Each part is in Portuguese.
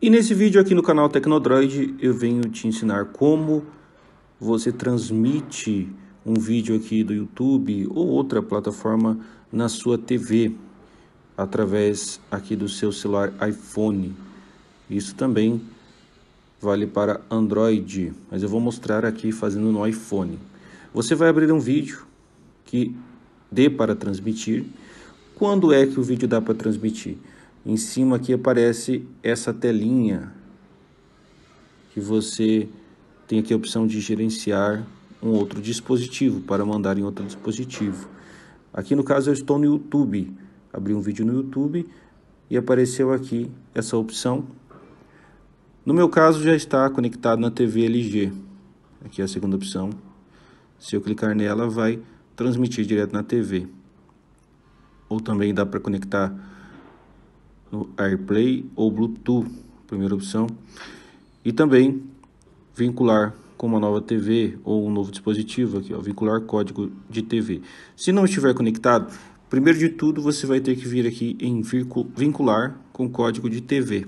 E nesse vídeo aqui no canal Tecnodroid eu venho te ensinar como você transmite um vídeo aqui do YouTube ou outra plataforma na sua TV através aqui do seu celular iPhone. Isso também vale para Android, mas eu vou mostrar aqui fazendo no iPhone. Você vai abrir um vídeo que dê para transmitir. Quando é que o vídeo dá para transmitir? Em cima aqui aparece essa telinha que você tem aqui a opção de gerenciar um outro dispositivo para mandar em outro dispositivo. Aqui no caso eu estou no YouTube, abri um vídeo no YouTube e apareceu aqui essa opção. No meu caso já está conectado na TV LG. Aqui é a segunda opção. Se eu clicar nela vai transmitir direto na TV. Ou também dá para conectar no AirPlay ou Bluetooth, primeira opção. E também vincular com uma nova TV ou um novo dispositivo aqui, ó, vincular código de TV. Se não estiver conectado, primeiro de tudo você vai ter que vir aqui em vincular com código de TV.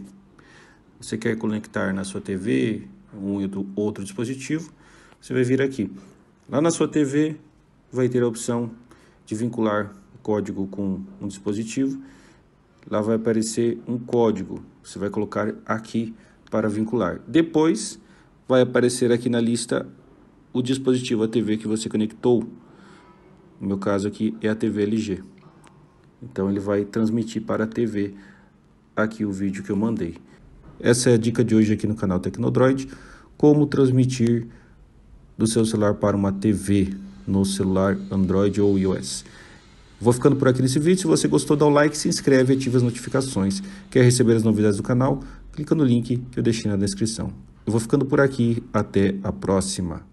Você quer conectar na sua TV um outro dispositivo, você vai vir aqui. Lá na sua TV vai ter a opção de vincular código com um dispositivo lá vai aparecer um código. Você vai colocar aqui para vincular. Depois vai aparecer aqui na lista o dispositivo, a TV que você conectou. No meu caso aqui é a TV LG. Então ele vai transmitir para a TV aqui o vídeo que eu mandei. Essa é a dica de hoje aqui no canal Tecnodroid, como transmitir do seu celular para uma TV no celular Android ou iOS. Vou ficando por aqui nesse vídeo. Se você gostou, dá o like, se inscreve e ativa as notificações. Quer receber as novidades do canal? Clica no link que eu deixei na descrição. Eu vou ficando por aqui. Até a próxima.